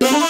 Yeah.